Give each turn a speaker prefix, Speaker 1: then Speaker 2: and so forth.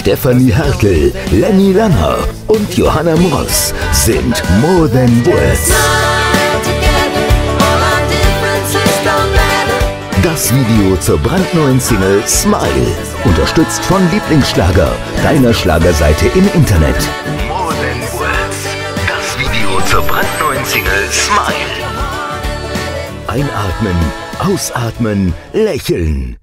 Speaker 1: Stefanie Hertel, Lenny Lanner und Johanna Moss sind More Than Words. Das Video zur brandneuen Single Smile, unterstützt von Lieblingsschlager, deiner Schlagerseite im Internet. More Than Words. Das Video zur brandneuen Single Smile. Einatmen, ausatmen, lächeln.